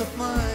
of mine.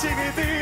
Chỉ.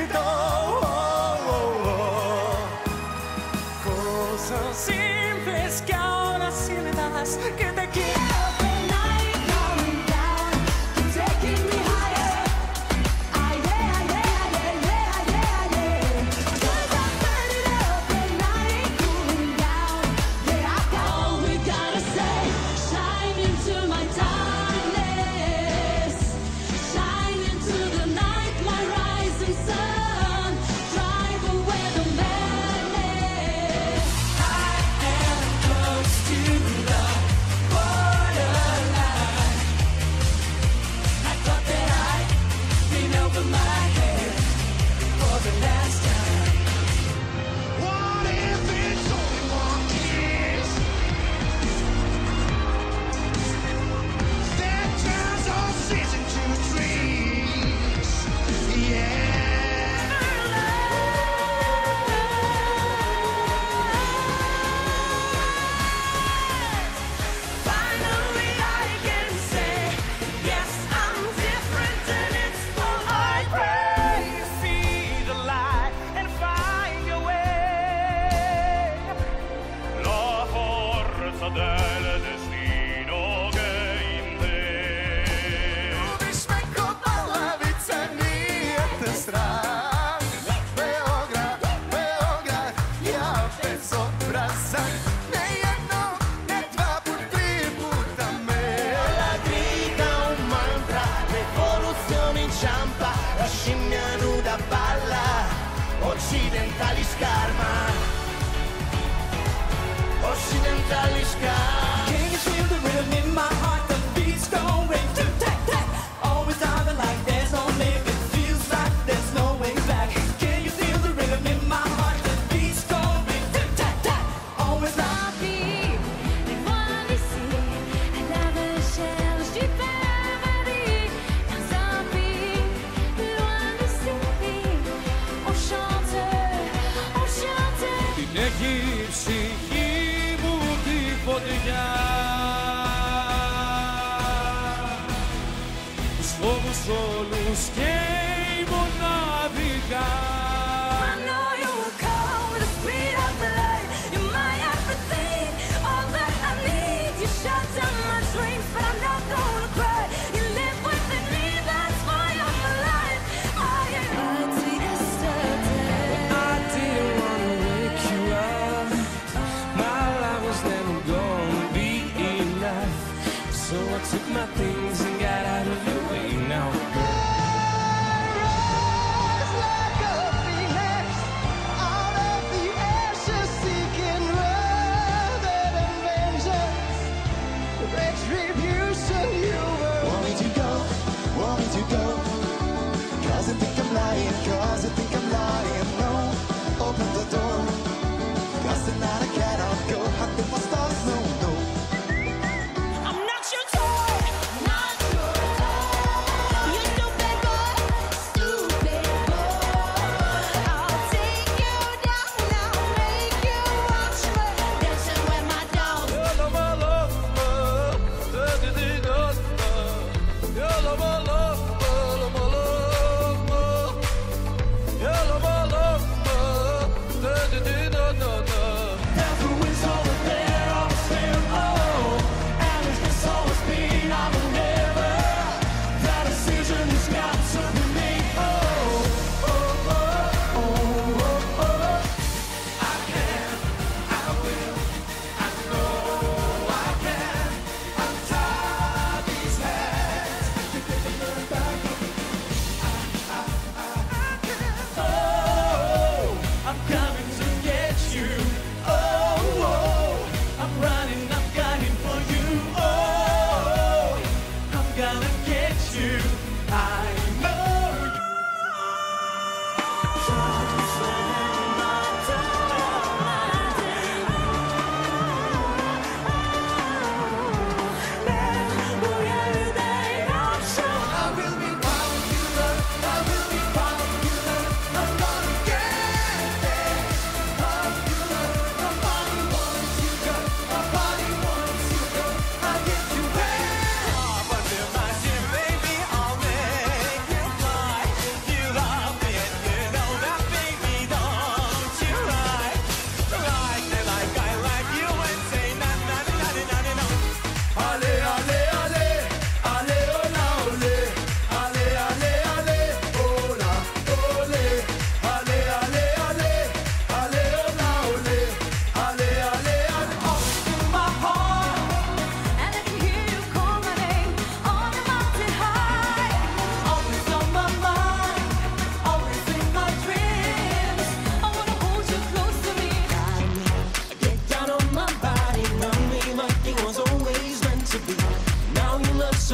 Occidentalis karma Occidentalis karma όλους και μοναδικά.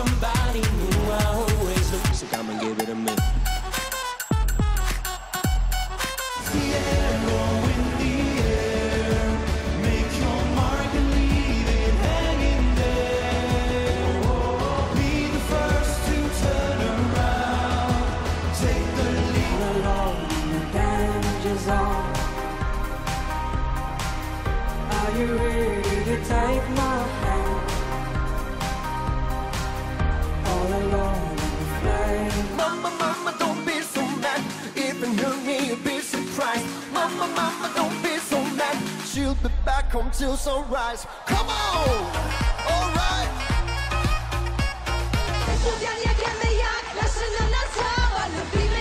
somebody she'll be back home till sunrise. Come on, alright. Студент, я гений, я, лишь на нас, а любви.